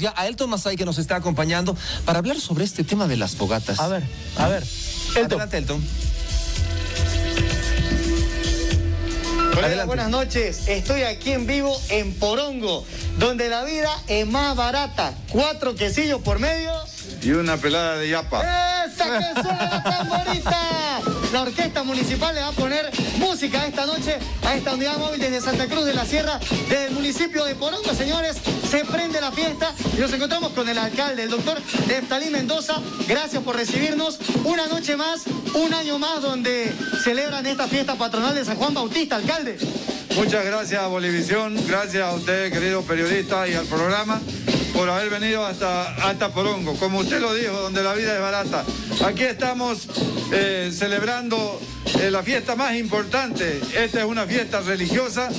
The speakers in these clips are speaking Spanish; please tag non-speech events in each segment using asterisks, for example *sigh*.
ya a Elton Masay que nos está acompañando para hablar sobre este tema de las fogatas. A ver, a ver. Elton. Adelante, Elton. Hola, buenas noches. Estoy aquí en vivo en Porongo, donde la vida es más barata. Cuatro quesillos por medio. Y una pelada de yapa. ¡Esa que suena la tamborita! *laughs* La Orquesta Municipal le va a poner música esta noche a esta unidad móvil desde Santa Cruz de la Sierra, del municipio de Porongo, señores. Se prende la fiesta y nos encontramos con el alcalde, el doctor Neftalí Mendoza. Gracias por recibirnos. Una noche más, un año más, donde celebran esta fiesta patronal de San Juan Bautista, alcalde. Muchas gracias, Bolivisión. Gracias a usted, querido periodista, y al programa por haber venido hasta, hasta Porongo. Como usted lo dijo, donde la vida es barata. Aquí estamos eh, celebrando eh, la fiesta más importante. Esta es una fiesta religiosa,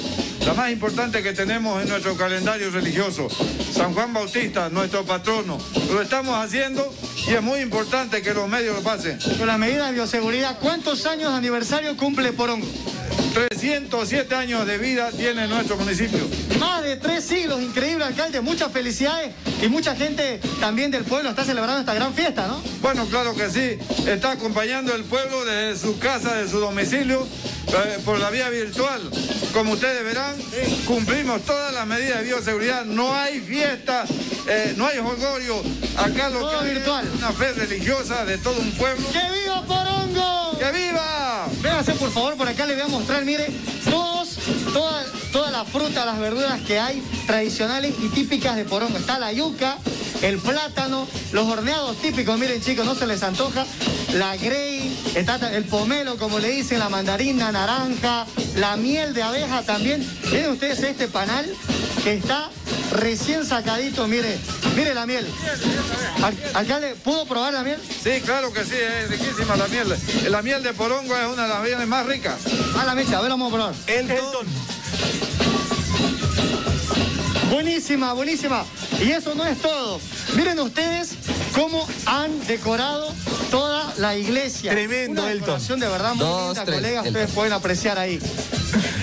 la más importante que tenemos en nuestro calendario religioso. San Juan Bautista, nuestro patrono. Lo estamos haciendo y es muy importante que los medios lo pasen. Con la medida de bioseguridad, ¿cuántos años de aniversario cumple Porongo? 307 años de vida tiene nuestro municipio. Más de tres siglos, increíble alcalde, muchas felicidades y mucha gente también del pueblo está celebrando esta gran fiesta, ¿no? Bueno, claro que sí, está acompañando el pueblo desde su casa, de su domicilio, eh, por la vía virtual. Como ustedes verán, cumplimos todas las medidas de bioseguridad, no hay fiesta, eh, no hay jolgorio, acá lo que virtual. es una fe religiosa de todo un pueblo. ¡Que viva Porongo! ¡Que viva! Véase por favor, por acá le voy a mostrar, mire, todos, toda, toda la fruta, las verduras que hay tradicionales y típicas de Porongo. Está la yuca, el plátano, los horneados típicos, miren chicos, no se les antoja, la grey, está el pomelo, como le dicen, la mandarina, naranja, la miel de abeja también. Miren ustedes este panal que está recién sacadito, mire, mire la miel. alcalde, ¿pudo probar la miel? Sí, claro que sí, es riquísima la miel. La miel de porongo es una de las mieles más ricas. A la mecha, a ver, vamos a probar. Elton. Buenísima, buenísima. Y eso no es todo. Miren ustedes cómo han decorado toda la iglesia. Tremendo, Una Elton. decoración de verdad muy Dos, linda, tres, colegas. Elton. Ustedes pueden apreciar ahí.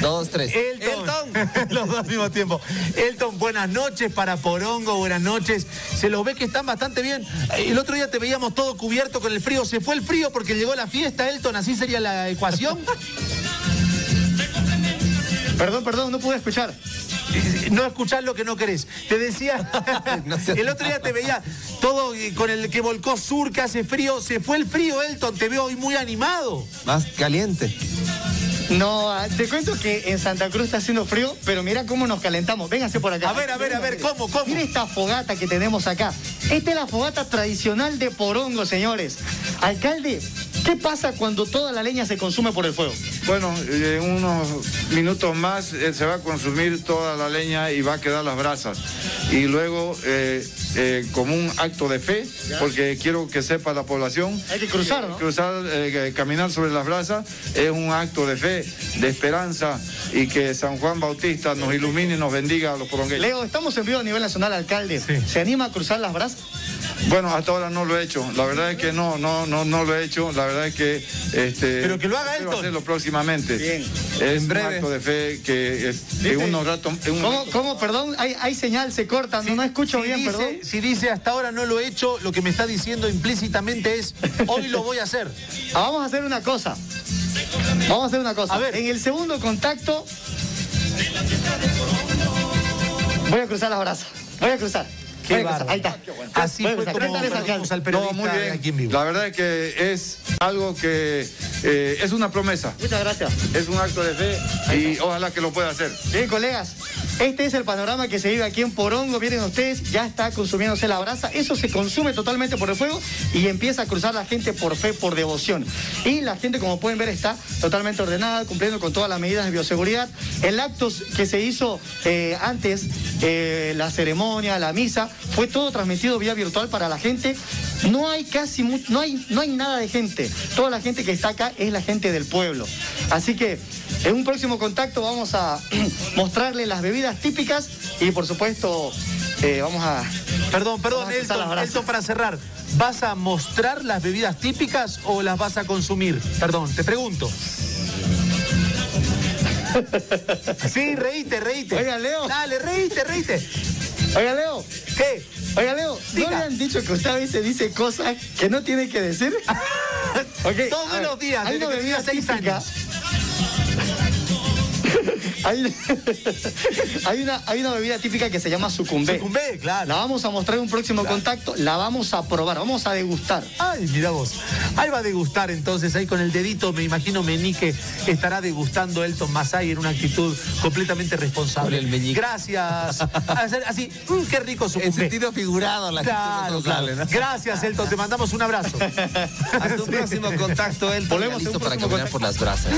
Dos, tres. Elton. *laughs* Los dos al mismo tiempo. Elton, buenas noches para Porongo, buenas noches. Se los ve que están bastante bien. El otro día te veíamos todo cubierto con el frío. ¿Se fue el frío porque llegó la fiesta, Elton? ¿Así sería la ecuación? *laughs* Perdón, perdón, no pude escuchar. No escuchás lo que no querés. Te decía, *laughs* el otro día te veía todo eh, con el que volcó sur, que hace frío. Se fue el frío, Elton. Te veo hoy muy animado. Más caliente. No, ah, te cuento que en Santa Cruz está haciendo frío, pero mira cómo nos calentamos. Véngase por acá. A ver, a ver, a ver, ¿cómo, cómo? Mira esta fogata que tenemos acá. Esta es la fogata tradicional de Porongo, señores. Alcalde, ¿qué pasa cuando toda la leña se consume por el fuego? Bueno, eh, en unos minutos más eh, se va a consumir toda la leña y va a quedar las brasas. Y luego, eh, eh, como un acto de fe, porque quiero que sepa la población, Hay que cruzar, ¿no? cruzar, caminar sobre las brasas es un acto de fe, de esperanza y que San Juan Bautista nos ilumine y nos bendiga a los porongueños. Leo, estamos en vivo a nivel nacional, alcalde. ¿Se anima a cruzar las brasas? Bueno, hasta ahora no lo he hecho. La verdad es que no, no, no, no lo he hecho. La verdad es que este. Pero que lo haga hacerlo próximamente. Bien. Es breve. un acto de fe que es- en unos ratos. en un- ¿Cómo, cómo? Perdón, hay, hay señal, se corta, no, no escucho Si bien, dice, perdón. Si dice hasta ahora no lo he hecho, lo que me está diciendo implícitamente es hoy lo voy a hacer. Ah, Vamos a hacer una cosa. Vamos a hacer una cosa. A ver. En el segundo contacto. Voy a cruzar las brasas. Voy a cruzar. Qué bárbaro. Ahí está. Así Voy a fue como conocimos al No, periodista muy bien. aquí en vivo. La verdad es que es algo que eh, es una promesa. Muchas gracias. Es un acto de fe y ojalá que lo pueda hacer. Bien, colegas, este es el panorama que se vive aquí en Porongo. Miren ustedes, ya está consumiéndose la brasa. Eso se consume totalmente por el fuego y empieza a cruzar la gente por fe, por devoción. Y la gente, como pueden ver, está totalmente ordenada, cumpliendo con todas las medidas de bioseguridad. El acto que se hizo eh, antes, eh, la ceremonia, la misa, fue todo transmitido vía virtual para la gente. No hay casi, no hay, no hay nada de gente. Toda la gente que está acá es la gente del pueblo. Así que en un próximo contacto vamos a *clears throat* mostrarle las bebidas típicas y por supuesto eh, vamos a... Perdón, perdón, a Elton. Elton, para cerrar. ¿Vas a mostrar las bebidas típicas o las vas a consumir? Perdón, te pregunto. *laughs* Sí, reíte, reíte. Oiga, Leo. Dale, reíte, reíte. Oiga, Leo. ¿Qué? Oiga, Leo, ¿no le han dicho que usted a veces dice cosas que no tiene que decir? *laughs* Todos ver, los días, hay desde que tenía seis típica. años. *laughs* Hay, *laughs* hay una, hay una bebida típica que se llama sucumbé. Sucumbé, claro. La vamos a mostrar en un próximo contacto, la vamos a probar, vamos a degustar. Ay, mira vos. Ahí va a degustar entonces, ahí con el dedito, me imagino Menique estará degustando Elton Masay en una actitud completamente responsable. Con el meñique. Gracias. *laughs* Así, mm, qué rico su En sentido figurado, la gente Claro, claro. Gracias, Elton, te mandamos un abrazo. Hasta un próximo contacto, Elton. Volvemos listo para caminar por las brasas.